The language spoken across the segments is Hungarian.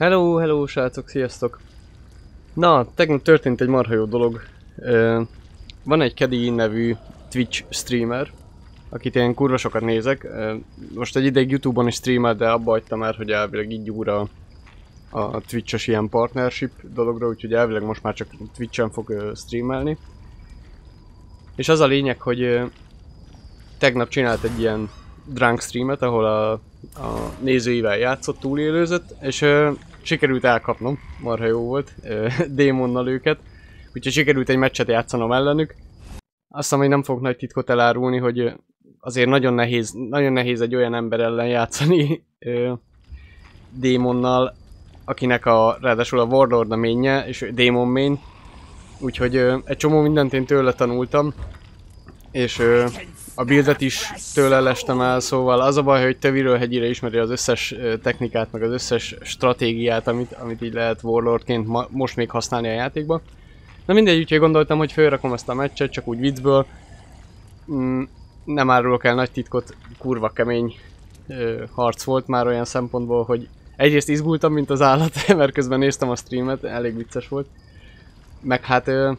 Hello, hello, srácok, sziasztok! Na, tegnap történt egy marha jó dolog. Van egy Kedi nevű Twitch streamer, akit én kurva sokat nézek. Most egy ideig Youtube-on is streamel, de abba hagytam már, hogy elvileg így úr a, a Twitch-es ilyen partnership dologra, úgyhogy elvileg most már csak Twitch-en fog streamelni. És az a lényeg, hogy tegnap csinált egy ilyen drunk streamet, ahol a, a nézőivel játszott, túlélőzött, és sikerült elkapnom, marha jó volt, démonnal őket, úgyhogy sikerült egy meccset játszanom ellenük. Azt hogy nem fogok nagy titkot elárulni, hogy azért nagyon nehéz, nagyon nehéz egy olyan ember ellen játszani démonnal, akinek a, ráadásul a Warlord a mainje, és démon main, úgyhogy egy csomó mindent én tőle tanultam, és a buildet is tőle lestem el, szóval az a baj, hogy Töviről hegyire ismeri az összes technikát, meg az összes stratégiát, amit, amit így lehet Warlordként ma, most még használni a játékban. Na mindegy, úgyhogy gondoltam, hogy felrakom ezt a meccset, csak úgy viccből. Mm, nem árulok el nagy titkot, kurva kemény ö, harc volt már olyan szempontból, hogy egyrészt izgultam, mint az állat, mert közben néztem a streamet, elég vicces volt. Meg hát ö,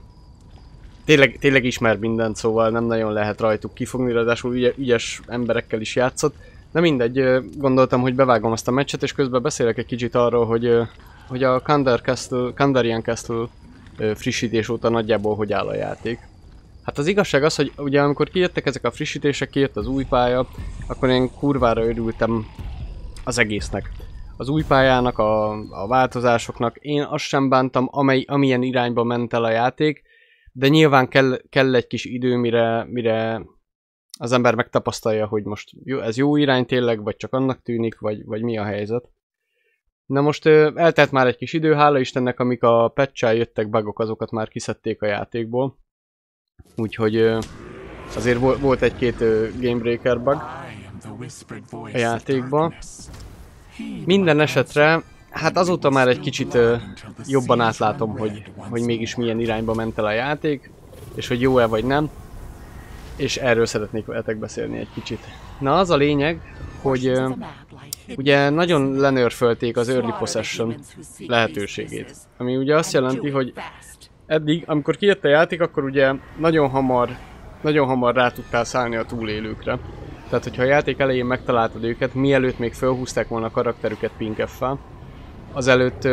tényleg, tényleg ismer mindent, szóval nem nagyon lehet rajtuk kifogni, ráadásul ügy, ügyes emberekkel is játszott. De mindegy, gondoltam, hogy bevágom azt a meccset, és közben beszélek egy kicsit arról, hogy, hogy a Kander Castle, Kandarian Castle frissítés óta nagyjából hogy áll a játék. Hát az igazság az, hogy ugye amikor kijöttek ezek a frissítések, kijött az új pálya, akkor én kurvára örültem az egésznek. Az új pályának, a, a változásoknak, én azt sem bántam, amely, amilyen irányba ment el a játék, de nyilván kell, kell egy kis idő, mire, mire az ember megtapasztalja, hogy most jó, ez jó irány tényleg, vagy csak annak tűnik, vagy, vagy mi a helyzet. Na most eltelt már egy kis idő, hála Istennek, amik a patch jöttek bugok, azokat már kiszedték a játékból. Úgyhogy azért vo- volt egy-két Gamebreaker bug a játékban. Minden esetre, hát azóta már egy kicsit ö, jobban átlátom, hogy, hogy mégis milyen irányba ment el a játék, és hogy jó-e vagy nem. És erről szeretnék veletek beszélni egy kicsit. Na az a lényeg, hogy ö, ugye nagyon lenőrfölték az Early Possession lehetőségét. Ami ugye azt jelenti, hogy eddig, amikor kijött a játék, akkor ugye nagyon hamar, nagyon hamar rá tudtál szállni a túlélőkre. Tehát, hogyha a játék elején megtaláltad őket, mielőtt még felhúzták volna a karakterüket Pinkeffel, azelőtt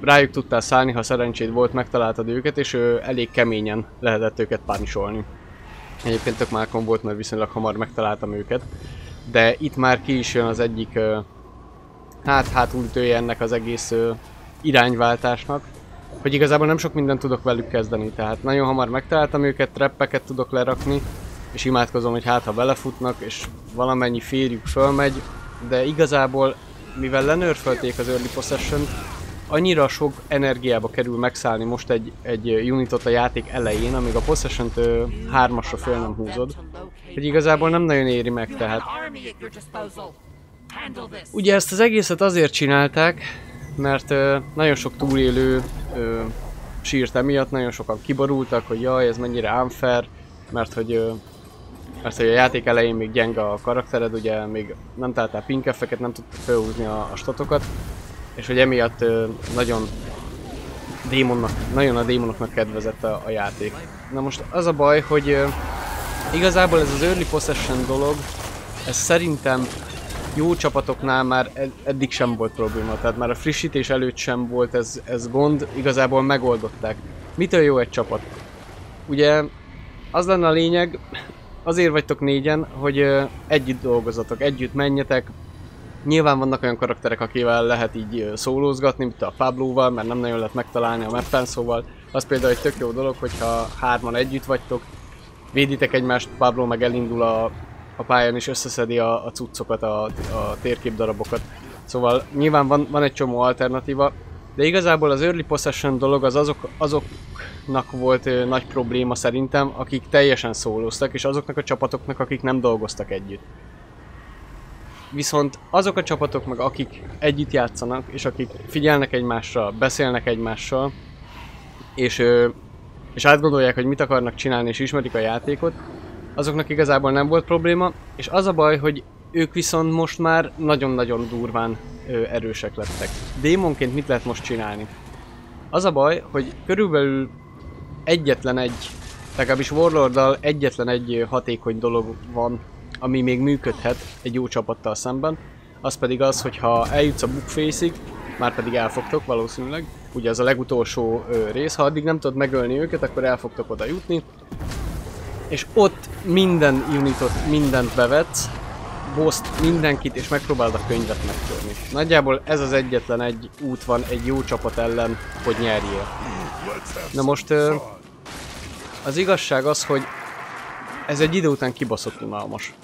rájuk tudtál szállni, ha szerencséd volt, megtaláltad őket, és elég keményen lehetett őket pánisolni. Egyébként tök mákon volt, mert viszonylag hamar megtaláltam őket. De itt már ki is jön az egyik, ö, hát hátulütője ennek az egész irányváltásnak, hogy igazából nem sok mindent tudok velük kezdeni, tehát nagyon hamar megtaláltam őket, treppeket tudok lerakni, és imádkozom, hogy hát ha belefutnak, és valamennyi férjük fölmegy, de igazából, mivel lenőrfölték az Early possession annyira sok energiába kerül megszállni most egy, egy unitot a játék elején, amíg a Possession-t hármasra föl nem húzod, hogy igazából nem nagyon éri meg, tehát Ugye ezt az egészet azért csinálták, mert ö, nagyon sok túlélő ö, sírt emiatt, nagyon sokan kiborultak, hogy jaj, ez mennyire unfair, mert hogy, ö, mert hogy a játék elején még gyenge a karaktered, ugye még nem találtál pinkeffeket, nem tudtad felhúzni a, a statokat, és hogy emiatt ö, nagyon démonnak, nagyon a démonoknak kedvezett a, a játék. Na most az a baj, hogy ö, igazából ez az Early Possession dolog, ez szerintem jó csapatoknál már ed- eddig sem volt probléma, tehát már a frissítés előtt sem volt ez, ez gond, igazából megoldották. Mitől jó egy csapat? Ugye az lenne a lényeg, azért vagytok négyen, hogy együtt dolgozatok, együtt menjetek. Nyilván vannak olyan karakterek, akivel lehet így ö, szólózgatni, mint a Pabloval, mert nem nagyon lehet megtalálni a mappen, szóval az például egy tök jó dolog, hogyha hárman együtt vagytok, véditek egymást, Pablo meg elindul a, a pályán és összeszedi a, a cuccokat, a, a térképdarabokat. Szóval nyilván van, van egy csomó alternatíva, de igazából az Early Possession dolog az azok, azoknak volt ö, nagy probléma szerintem, akik teljesen szólóztak, és azoknak a csapatoknak, akik nem dolgoztak együtt. Viszont azok a csapatok meg, akik együtt játszanak, és akik figyelnek egymásra, beszélnek egymással, és, ö, és átgondolják, hogy mit akarnak csinálni, és ismerik a játékot, azoknak igazából nem volt probléma, és az a baj, hogy ők viszont most már nagyon-nagyon durván ö, erősek lettek. Démonként mit lehet most csinálni? Az a baj, hogy körülbelül egyetlen egy, legalábbis Warlorddal egyetlen egy hatékony dolog van, ami még működhet egy jó csapattal szemben, az pedig az, hogy ha eljutsz a bookface-ig, már pedig elfogtok valószínűleg, ugye ez a legutolsó ö, rész, ha addig nem tudod megölni őket, akkor el fogtok oda jutni, és ott minden unitot, mindent bevetsz, boss mindenkit, és megpróbálod a könyvet megtörni. Nagyjából ez az egyetlen egy út van egy jó csapat ellen, hogy nyerjél. Na most az igazság az, hogy ez egy idő után kibaszott unalmas.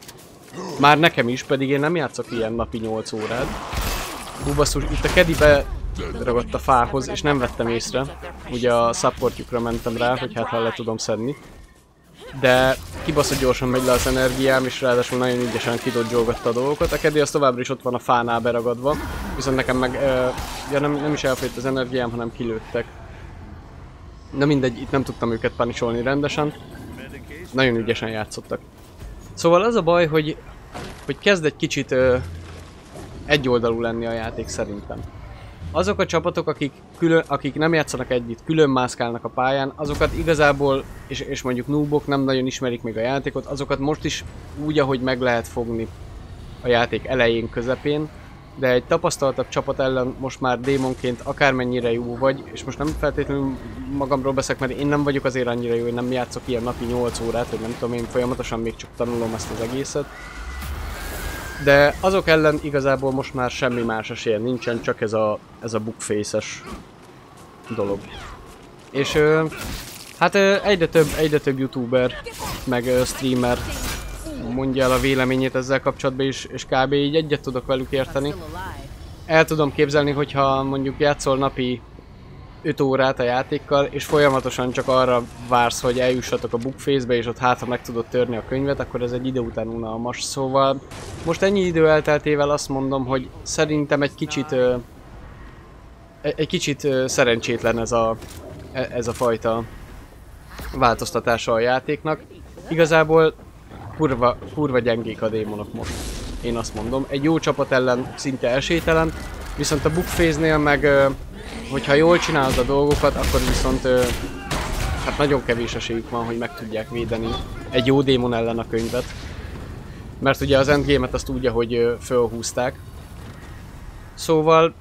Már nekem is, pedig én nem játszok ilyen napi 8 órát. Hú basszus, itt a Kedi ragadt a fához, és nem vettem észre. Ugye a supportjukra mentem rá, hogy hát le tudom szedni. De kibaszott gyorsan megy le az energiám, és ráadásul nagyon ügyesen kidodzsolgatta a dolgokat. A Kedi az továbbra is ott van a fánál beragadva, viszont nekem meg, ja nem, nem is elfogyott az energiám, hanem kilőttek. Na mindegy, itt nem tudtam őket panisolni rendesen. Nagyon ügyesen játszottak. Szóval az a baj, hogy, hogy kezd egy kicsit egyoldalú lenni a játék szerintem. Azok a csapatok, akik, külön, akik nem játszanak együtt, külön mászkálnak a pályán, azokat igazából, és, és mondjuk noobok nem nagyon ismerik még a játékot, azokat most is úgy, ahogy meg lehet fogni a játék elején, közepén, de egy tapasztaltabb csapat ellen most már démonként akármennyire jó vagy, és most nem feltétlenül magamról beszek, mert én nem vagyok azért annyira jó, hogy nem játszok ilyen napi 8 órát, hogy nem tudom, én folyamatosan még csak tanulom ezt az egészet. De azok ellen igazából most már semmi más esélye nincsen, csak ez a, ez a bookface-es dolog. És ö, hát ö, egyre több, egyre több youtuber, meg ö, streamer mondja el a véleményét ezzel kapcsolatban is, és kb. így egyet tudok velük érteni. El tudom képzelni, hogyha mondjuk játszol napi 5 órát a játékkal, és folyamatosan csak arra vársz, hogy eljussatok a bookface-be, és ott hát, ha meg tudod törni a könyvet, akkor ez egy idő után unalmas. Szóval most ennyi idő elteltével azt mondom, hogy szerintem egy kicsit ö, egy kicsit ö, szerencsétlen ez a, e, ez a fajta változtatása a játéknak. Igazából kurva, kurva gyengék a démonok most. Én azt mondom. Egy jó csapat ellen szinte esélytelen, viszont a bookface-nél meg, hogyha jól csinálod a dolgokat, akkor viszont hát nagyon kevés esélyük van, hogy meg tudják védeni egy jó démon ellen a könyvet. Mert ugye az endgame-et azt úgy, hogy fölhúzták. Szóval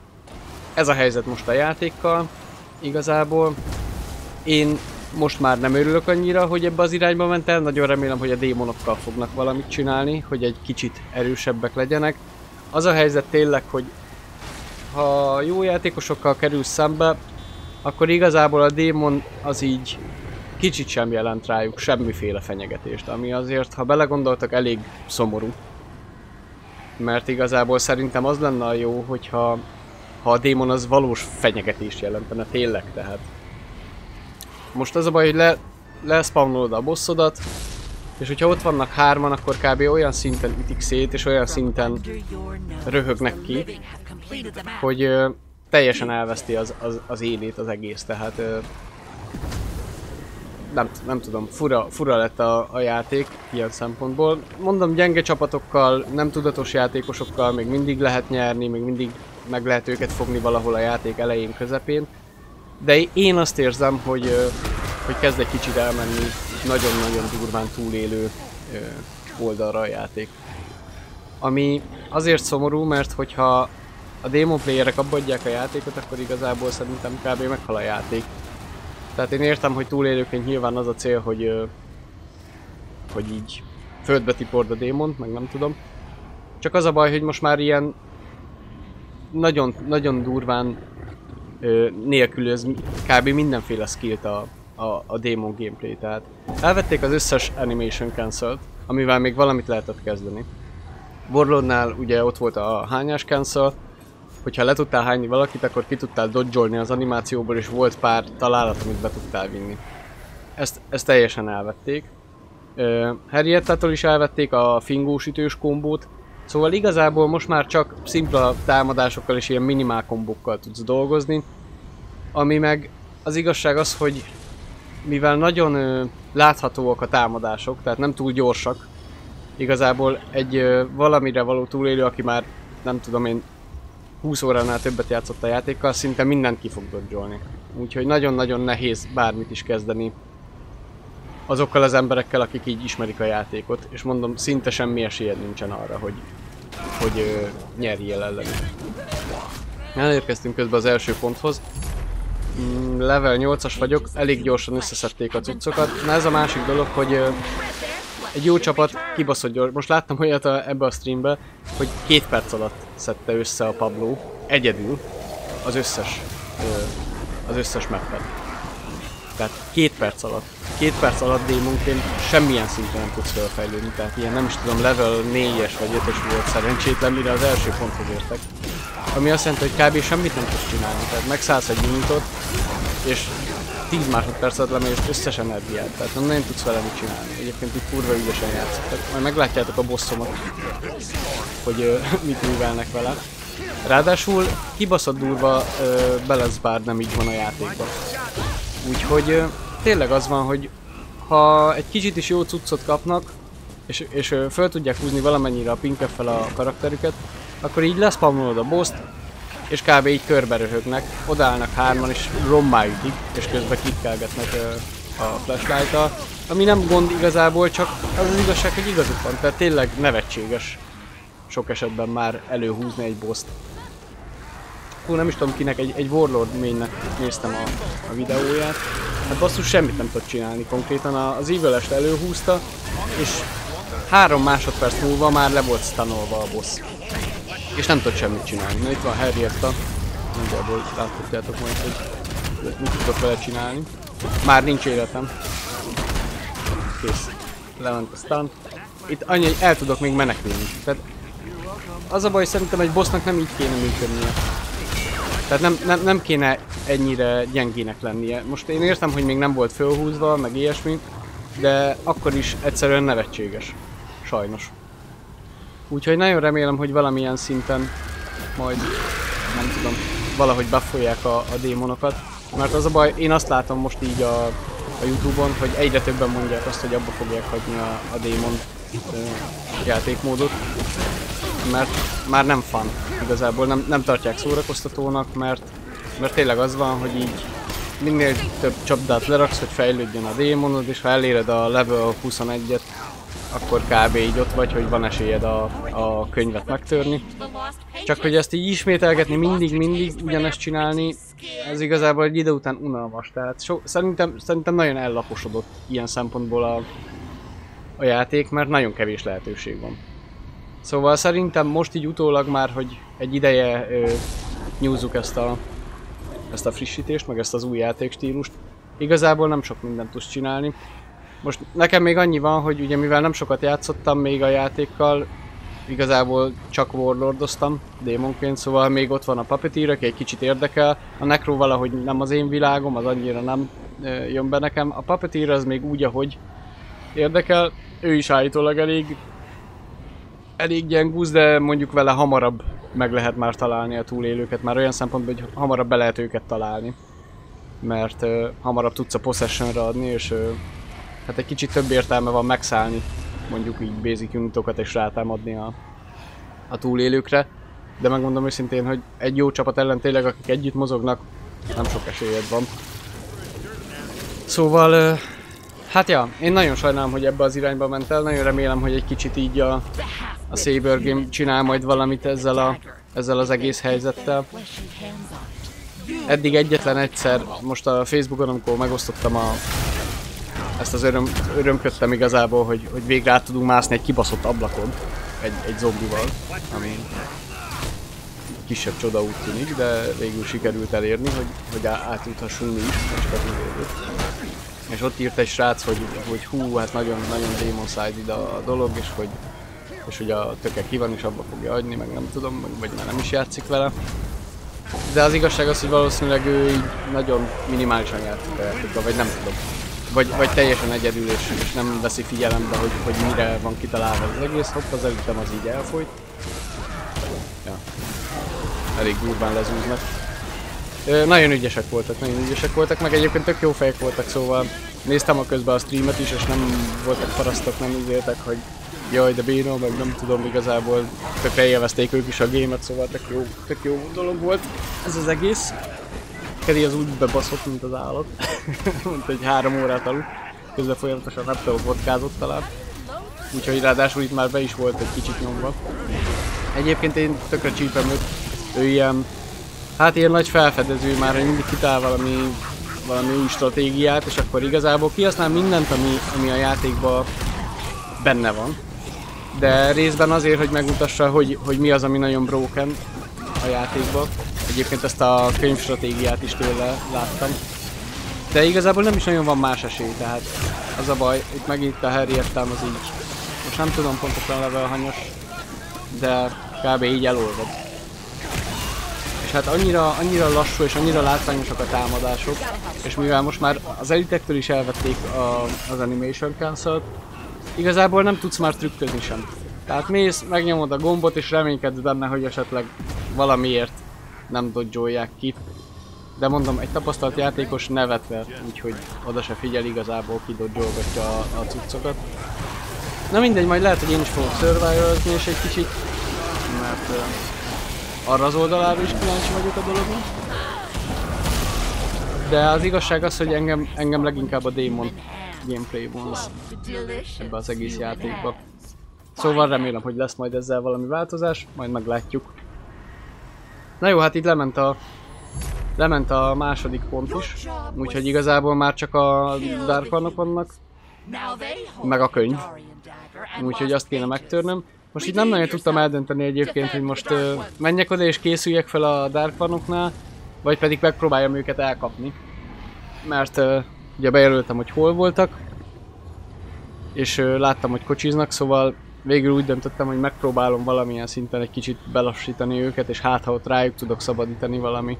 ez a helyzet most a játékkal, igazából. Én most már nem örülök annyira, hogy ebbe az irányba ment el. Nagyon remélem, hogy a démonokkal fognak valamit csinálni, hogy egy kicsit erősebbek legyenek. Az a helyzet tényleg, hogy ha jó játékosokkal kerül szembe, akkor igazából a démon az így kicsit sem jelent rájuk semmiféle fenyegetést, ami azért, ha belegondoltak, elég szomorú. Mert igazából szerintem az lenne a jó, hogyha ha a démon az valós fenyegetést jelentene, tényleg tehát. Most az a baj, hogy le, lespawnolod a bossodat, és hogyha ott vannak hárman, akkor kb. olyan szinten ütik szét, és olyan szinten röhögnek ki, hogy ö, teljesen elveszti az, az, az élét az egész, tehát ö, nem, nem tudom, fura, fura lett a, a játék ilyen szempontból. Mondom, gyenge csapatokkal, nem tudatos játékosokkal még mindig lehet nyerni, még mindig meg lehet őket fogni valahol a játék elején, közepén. De én azt érzem, hogy, hogy kezd egy kicsit elmenni nagyon-nagyon durván túlélő oldalra a játék. Ami azért szomorú, mert hogyha a demo playerek abbaadják a játékot, akkor igazából szerintem kb. meghal a játék. Tehát én értem, hogy túlélőként nyilván az a cél, hogy, hogy így földbe tipord a démont, meg nem tudom. Csak az a baj, hogy most már ilyen nagyon, nagyon durván nélkülöz kb. mindenféle skillt a, a, a Demon gameplay, tehát elvették az összes animation cancel amivel még valamit lehetett kezdeni. Warlordnál ugye ott volt a hányás cancel, hogyha le tudtál hányni valakit, akkor ki tudtál dodge az animációból, és volt pár találat, amit be tudtál vinni. Ezt, ezt teljesen elvették. Uh, Harrietától is elvették a fingós ütős kombót, Szóval igazából most már csak szimpla támadásokkal és ilyen minimál kombókkal tudsz dolgozni. Ami meg az igazság az, hogy mivel nagyon ö, láthatóak a támadások, tehát nem túl gyorsak, igazából egy ö, valamire való túlélő, aki már nem tudom én 20 óránál többet játszott a játékkal, szinte mindent ki fog dodgyolni. Úgyhogy nagyon-nagyon nehéz bármit is kezdeni azokkal az emberekkel, akik így ismerik a játékot, és mondom, szinte semmi esélyed nincsen arra, hogy, hogy ö, nyerjél ellenük. Elérkeztünk közben az első ponthoz. Mm, level 8-as vagyok, elég gyorsan összeszedték a cuccokat. Na ez a másik dolog, hogy egy jó csapat kibaszott gyors. Most láttam olyat a, ebbe a streambe, hogy két perc alatt szedte össze a Pablo egyedül az összes, az összes mappet. Tehát két perc alatt. Két perc alatt démonként semmilyen szinten nem tudsz felfejlődni. Tehát ilyen nem is tudom, level 4-es vagy 5-ös volt szerencsétlen, mire az első ponthoz értek. Ami azt jelenti, hogy kb. semmit nem tudsz csinálni. Tehát megszállsz egy unitot, és 10 másodperc alatt lemegy az összes energiát. Tehát nem nagyon tudsz vele mit csinálni. Egyébként itt kurva ügyesen játszottak. Majd meglátjátok a bosszomat, hogy ö, mit művelnek vele. Ráadásul kibaszott durva ö, belezbár nem így van a játékban. Úgyhogy ö, tényleg az van, hogy ha egy kicsit is jó cuccot kapnak, és, és ö, föl tudják húzni valamennyire a pinkeffel a karakterüket, akkor így leszpamolod a boszt, és kb. így körbe röhögnek, odállnak hárman, és rommá és közben klikkelgetnek a flashlight ami nem gond igazából, csak az az igazság, hogy igazuk van, tehát tényleg nevetséges sok esetben már előhúzni egy boszt. Hú, nem is tudom kinek, egy, egy Warlord mainnek néztem a, a videóját. Hát basszus semmit nem tud csinálni konkrétan, az evil előhúzta, és három másodperc múlva már le volt stunolva a boss. És nem tud semmit csinálni. Na itt van Harrietta, nagyjából láthatjátok majd, hogy mit tudok vele csinálni. Már nincs életem. Kész. Lement a stun. Itt annyi, hogy el tudok még menekülni. Tehát az a baj, szerintem egy bossnak nem így kéne működnie. Tehát nem, nem, nem kéne ennyire gyengének lennie. Most én értem, hogy még nem volt fölhúzva, meg ilyesmi, de akkor is egyszerűen nevetséges. Sajnos. Úgyhogy nagyon remélem, hogy valamilyen szinten majd, nem tudom, valahogy befolják a, a démonokat. Mert az a baj, én azt látom most így a, a Youtube-on, hogy egyre többen mondják azt, hogy abba fogják hagyni a, a démon ö, játékmódot. Mert már nem fan igazából, nem, nem tartják szórakoztatónak, mert, mert tényleg az van, hogy így minél több csapdát leraksz, hogy fejlődjön a démonod, és ha eléred a level 21-et, akkor kb. így ott vagy, hogy van esélyed a, a könyvet megtörni. Csak hogy ezt így ismételgetni, mindig-mindig ugyanezt csinálni, ez igazából egy idő után unalmas. Tehát so, szerintem, szerintem nagyon ellaposodott ilyen szempontból a, a játék, mert nagyon kevés lehetőség van. Szóval szerintem most így utólag már, hogy egy ideje ö, nyúzzuk ezt a, ezt a frissítést, meg ezt az új játékstílust, igazából nem sok mindent tudsz csinálni. Most nekem még annyi van, hogy ugye mivel nem sokat játszottam még a játékkal, igazából csak warlordoztam démonként, szóval még ott van a Puppeteer, aki egy kicsit érdekel. A Necro valahogy nem az én világom, az annyira nem jön be nekem. A Puppeteer az még úgy, ahogy érdekel. Ő is állítólag elég elég gyengúz, de mondjuk vele hamarabb meg lehet már találni a túlélőket, már olyan szempontból, hogy hamarabb be lehet őket találni. Mert ö, hamarabb tudsz a possessionra adni, és ö, hát egy kicsit több értelme van megszállni mondjuk így basic unitokat és rátámadni a, a túlélőkre. De megmondom őszintén, hogy egy jó csapat ellen tényleg, akik együtt mozognak, nem sok esélyed van. Szóval, hát ja, én nagyon sajnálom, hogy ebbe az irányba ment el, nagyon remélem, hogy egy kicsit így a, a Saber Game csinál majd valamit ezzel, a, ezzel az egész helyzettel. Eddig egyetlen egyszer, most a Facebookon, amikor megosztottam a, ezt az öröm, örömködtem igazából, hogy, hogy végre át tudunk mászni egy kibaszott ablakon egy, egy zombival, ami kisebb csoda úgy tűnik, de végül sikerült elérni, hogy, hogy átjuthassunk mi is, csak az. És ott írt egy srác, hogy, hogy hú, hát nagyon, nagyon demon side ide a dolog, és hogy, és hogy a töke ki van, és abba fogja adni, meg nem tudom, vagy már nem is játszik vele. De az igazság az, hogy valószínűleg ő így nagyon minimálisan játszik a játékkal, vagy nem tudom. Vagy, vagy teljesen egyedül, és, és nem veszi figyelembe, hogy, hogy mire van kitalálva az egész. Hopp, az előttem az így elfolyt. Ja. Elég durván lezúznak. Ö, nagyon ügyesek voltak, nagyon ügyesek voltak, meg egyébként tök jó fejek voltak, szóval néztem a közben a streamet is, és nem voltak parasztok, nem izéltek, hogy jaj, de béna, meg nem tudom, igazából tökre élvezték ők is a gémet, szóval tök jó, tök jó dolog volt ez az egész. Kedi az úgy bebaszott, mint az állat, mint egy három órát aludt, közben folyamatosan tudom, vodkázott talán. Úgyhogy ráadásul itt már be is volt egy kicsit nyomva. Egyébként én tökre csípem őt, ő ilyen, hát ilyen nagy felfedező már, hogy mindig kitál valami, valami új stratégiát, és akkor igazából kihasznál mindent, ami, ami a játékban benne van. De részben azért, hogy megmutassa, hogy, hogy mi az, ami nagyon broken a játékban. Egyébként ezt a könyvstratégiát is tőle láttam. De igazából nem is nagyon van más esély, tehát az a baj, itt megint a Harry értelm az így. Most nem tudom pontosan level hanyas, de kb. így elolvad. És hát annyira, annyira lassú és annyira látványosak a támadások, és mivel most már az elitektől is elvették a, az Animation cancel igazából nem tudsz már trükközni sem. Tehát mész, megnyomod a gombot és reménykedsz benne, hogy esetleg valamiért nem dodgyolják ki. De mondom, egy tapasztalt játékos nevet ver, úgyhogy oda se figyel igazából, ki a, a cuccokat. Na mindegy, majd lehet, hogy én is fogok survival és egy kicsit, mert uh, arra az oldalára is kíváncsi vagyok a dologon. De az igazság az, hogy engem, engem leginkább a Demon gameplay vonz ebbe az egész játékba. Szóval remélem, hogy lesz majd ezzel valami változás, majd meglátjuk. Na jó, hát itt lement a lement a második pont is, úgyhogy igazából már csak a Dark vannak vannak, meg a könyv. Úgyhogy azt kéne megtörnöm. Most itt nem nagyon tudtam eldönteni egyébként, hogy most uh, menjek oda és készüljek fel a Dark vagy pedig megpróbáljam őket elkapni. Mert uh, ugye bejelöltem, hogy hol voltak, és uh, láttam, hogy kocsiznak, szóval végül úgy döntöttem, hogy megpróbálom valamilyen szinten egy kicsit belassítani őket, és hát ha ott rájuk tudok szabadítani valami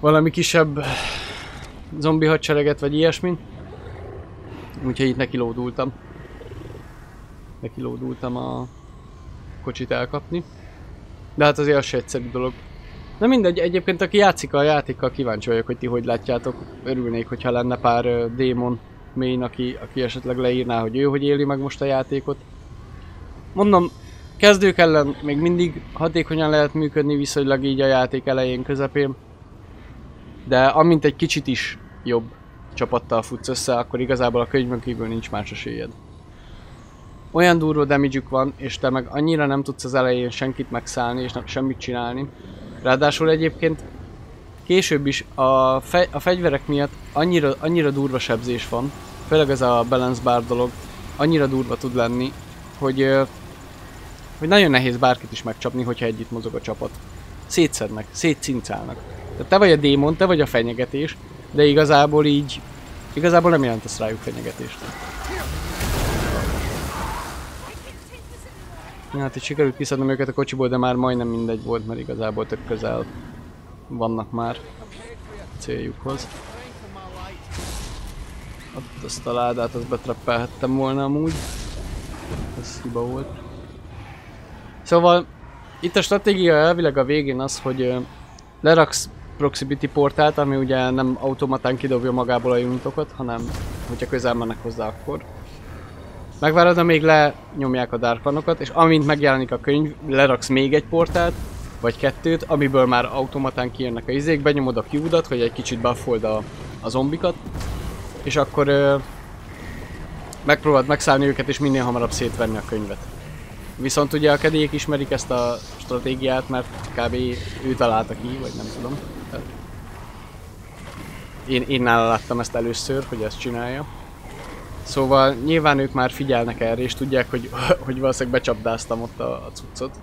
valami kisebb zombi hadsereget, vagy ilyesmi. Úgyhogy itt neki lódultam. Neki lódultam a kocsit elkapni. De hát azért az se egyszerű dolog. Na mindegy, egyébként aki játszik a játékkal, kíváncsi vagyok, hogy ti hogy látjátok. Örülnék, hogyha lenne pár démon main, aki, aki esetleg leírná, hogy ő hogy éli meg most a játékot. Mondom, kezdők ellen még mindig hatékonyan lehet működni viszonylag így a játék elején, közepén. De amint egy kicsit is jobb csapattal futsz össze, akkor igazából a könyvön kívül nincs más esélyed. Olyan durva damage van, és te meg annyira nem tudsz az elején senkit megszállni, és nem semmit csinálni. Ráadásul egyébként később is a, fe a fegyverek miatt annyira, annyira durva sebzés van, főleg ez a balance bar dolog, annyira durva tud lenni, hogy, hogy nagyon nehéz bárkit is megcsapni, hogyha együtt mozog a csapat. Szétszednek, szétcincálnak. Tehát te vagy a démon, te vagy a fenyegetés, de igazából így, igazából nem jelentesz rájuk fenyegetést. Hát itt sikerült kiszednem őket a kocsiból, de már majdnem mindegy volt, mert igazából tök közel vannak már céljukhoz. Ott azt a ládát, azt betrappelhettem volna amúgy. Ez hiba volt. Szóval itt a stratégia elvileg a végén az, hogy leraksz proximity portált, ami ugye nem automatán kidobja magából a unitokat, hanem hogyha közel mennek hozzá akkor. Megvárod, amíg lenyomják a darkvanokat, és amint megjelenik a könyv, leraksz még egy portált, vagy kettőt, amiből már automatán kijönnek a izék, benyomod a q hogy egy kicsit buffold a, a zombikat, és akkor ö, megpróbáld megszállni őket és minél hamarabb szétvenni a könyvet. Viszont ugye a kedélyek ismerik ezt a stratégiát, mert kb. ő találta ki, vagy nem tudom. Én, én nála láttam ezt először, hogy ezt csinálja. Szóval nyilván ők már figyelnek erre, és tudják, hogy, hogy valószínűleg becsapdáztam ott a, a cuccot.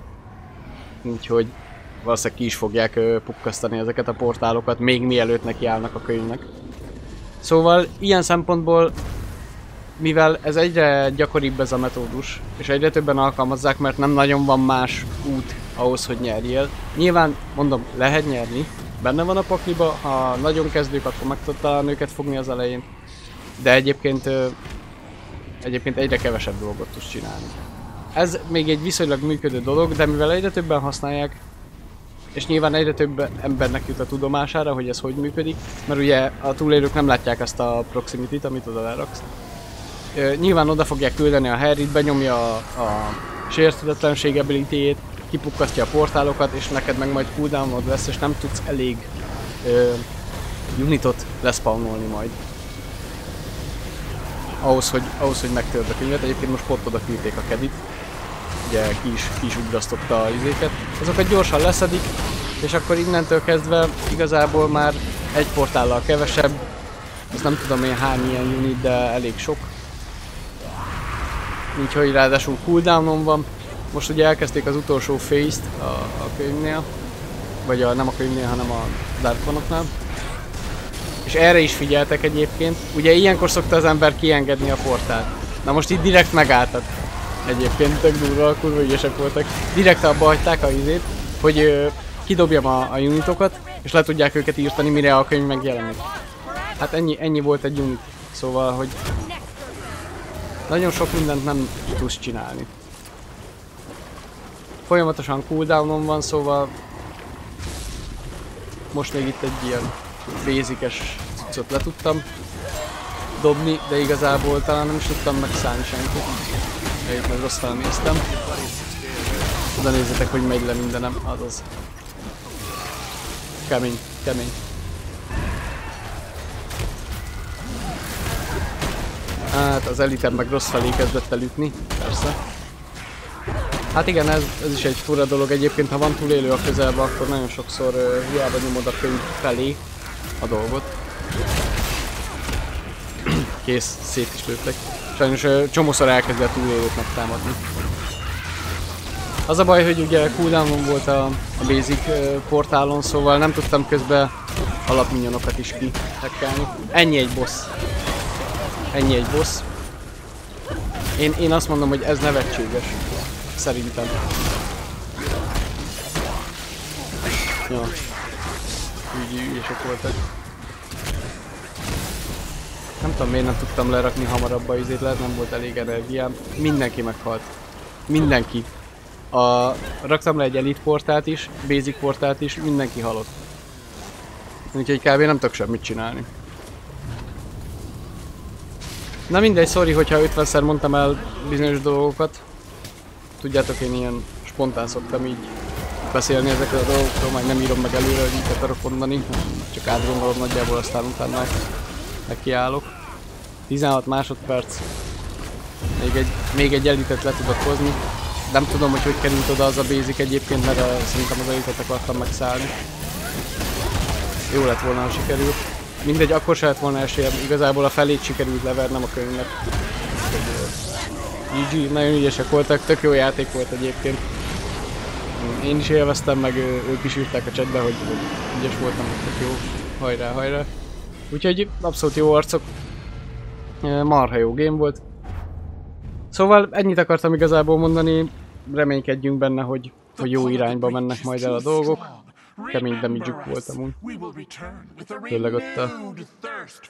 Úgyhogy valószínűleg ki is fogják pukkasztani ezeket a portálokat, még mielőtt nekiállnak a könyvnek. Szóval ilyen szempontból, mivel ez egyre gyakoribb ez a metódus, és egyre többen alkalmazzák, mert nem nagyon van más út ahhoz, hogy nyerjél. Nyilván, mondom, lehet nyerni, benne van a pakliba, ha nagyon kezdők, akkor meg tudod talán őket fogni az elején. De egyébként, egyébként egyre kevesebb dolgot tudsz csinálni. Ez még egy viszonylag működő dolog, de mivel egyre többen használják, és nyilván egyre több embernek jut a tudomására, hogy ez hogy működik, mert ugye a túlélők nem látják ezt a proximity-t, amit oda leraksz. Nyilván oda fogják küldeni a Harryt, benyomja a, a sértetlenség ability kipukkasztja a portálokat, és neked meg majd cooldownod lesz, és nem tudsz elég ö, unitot lespawnolni majd. Ahhoz, hogy, ahhoz, hogy megtörd a könyvet. Egyébként most pont oda küldték a kedit. Ugye ki is, ki is ugrasztotta a izéket. Azokat gyorsan leszedik, és akkor innentől kezdve igazából már egy portállal kevesebb. Azt nem tudom én hány ilyen unit, de elég sok. Úgyhogy ráadásul cooldownon van. Most ugye elkezdték az utolsó phase-t a, a könyvnél. Vagy a, nem a könyvnél, hanem a Dark One-oknál. És erre is figyeltek egyébként. Ugye ilyenkor szokta az ember kiengedni a portált. Na most itt direkt megálltak. Egyébként tök durva, kurva ügyesek voltak. Direkt abba hagyták a izét, hogy ö, kidobjam a, a unitokat, és le tudják őket írtani, mire a könyv megjelenik. Hát ennyi, ennyi volt egy unit. Szóval, hogy nagyon sok mindent nem tudsz csinálni. Folyamatosan cooldownon van, szóval most még itt egy ilyen basices le tudtam dobni, de igazából talán nem is tudtam megszállni senkit. Én meg rossz felnéztem. Oda nézzetek, hogy megy le mindenem, azaz. Kemény, kemény. Hát az elitem meg rossz felé kezdett el ütni, persze. Hát igen, ez, ez is egy fura dolog. Egyébként, ha van túlélő a közelben, akkor nagyon sokszor uh, hiába nyomod a könyv felé a dolgot. Kész, szét is lőttek. Sajnos csomószor elkezdi a túlélőt megtámadni. Az a baj, hogy ugye cooldownon volt a, a basic portálon, szóval nem tudtam közben alapminyonokat is kihekkelni. Ennyi egy boss. Ennyi egy boss. Én, én azt mondom, hogy ez nevetséges. Szerintem. Jó. Úgy ügyesek voltak. Nem tudom miért nem tudtam lerakni hamarabb a izét, lehet nem volt elég energiám. Mindenki meghalt. Mindenki. A, raktam le egy elite portát is, basic portát is, mindenki halott. Úgyhogy kb. nem tudok semmit csinálni. Na mindegy, sorry, hogyha 50-szer mondtam el bizonyos dolgokat. Tudjátok, én ilyen spontán szoktam így beszélni ezekről a dolgokról, majd nem írom meg előre, hogy mit akarok mondani, csak átgondolom nagyjából, aztán utána nekiállok. 16 másodperc. Még egy, még egy elitet le tudok hozni. Nem tudom, hogy hogy került oda az a basic egyébként, mert a, szerintem az elitet akartam megszállni. Jó lett volna, ha sikerült. Mindegy, akkor se lett volna esélyem. Igazából a felét sikerült levernem a könyvnek. GG, nagyon ügyesek voltak, tök jó játék volt egyébként. Én is élveztem, meg ők is írták a chatbe, hogy, hogy ügyes voltam, tök jó. Hajrá, hajrá. Úgyhogy abszolút jó arcok. Marha jó game volt. Szóval ennyit akartam igazából mondani, reménykedjünk benne, hogy, hogy jó irányba mennek majd el a dolgok. Kemény damage volt amúgy. Főleg ott a...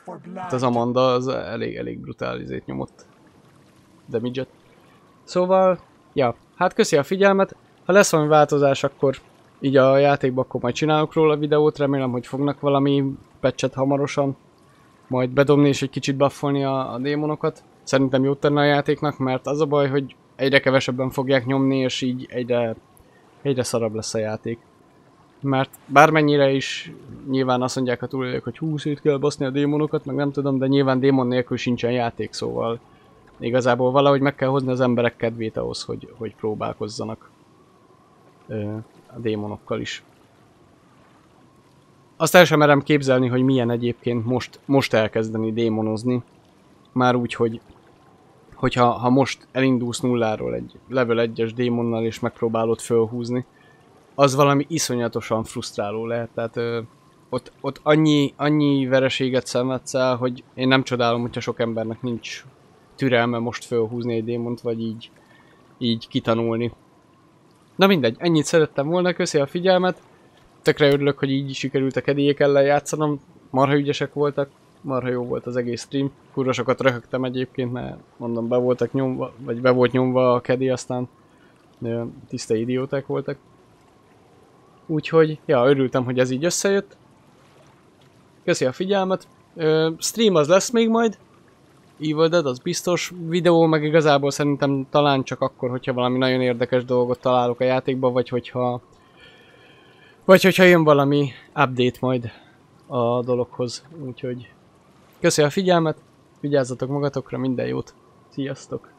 Ott az Amanda az elég, elég brutál izét nyomott. damage -et. Szóval, ja, hát köszi a figyelmet. Ha lesz valami változás, akkor így a játékban akkor majd csinálok róla videót, remélem, hogy fognak valami patchet hamarosan majd bedobni és egy kicsit buffolni a, a démonokat. Szerintem jót tenne a játéknak, mert az a baj, hogy egyre kevesebben fogják nyomni, és így egyre, egyre szarabb lesz a játék. Mert bármennyire is nyilván azt mondják a túlélők, hogy 20 itt kell baszni a démonokat, meg nem tudom, de nyilván démon nélkül sincsen játék, szóval igazából valahogy meg kell hozni az emberek kedvét ahhoz, hogy, hogy próbálkozzanak a démonokkal is. Azt el sem merem képzelni, hogy milyen egyébként most, most elkezdeni démonozni. Már úgy, hogy hogyha ha most elindulsz nulláról egy level 1-es démonnal és megpróbálod fölhúzni, az valami iszonyatosan frusztráló lehet. Tehát ö, ott, ott annyi, annyi vereséget szenvedsz el, hogy én nem csodálom, hogyha sok embernek nincs türelme most fölhúzni egy démont, vagy így, így kitanulni. Na mindegy, ennyit szerettem volna, köszi a figyelmet tökre örülök, hogy így sikerült a kedélyek ellen játszanom. Marha ügyesek voltak, marha jó volt az egész stream. Kurva sokat röhögtem egyébként, mert mondom, be voltak nyomva, vagy be volt nyomva a kedi, aztán tiszta idióták voltak. Úgyhogy, ja, örültem, hogy ez így összejött. Köszi a figyelmet. Ö, stream az lesz még majd. Evil Dead, az biztos. Videó meg igazából szerintem talán csak akkor, hogyha valami nagyon érdekes dolgot találok a játékban, vagy hogyha vagy hogyha jön valami update majd a dologhoz, úgyhogy köszi a figyelmet, vigyázzatok magatokra, minden jót, sziasztok!